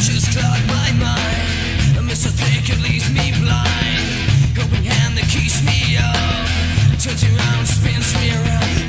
Just cloud my mind. Leaves me blind. Hand that keeps me up. Turns around, spins me around.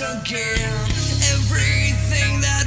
again. Everything that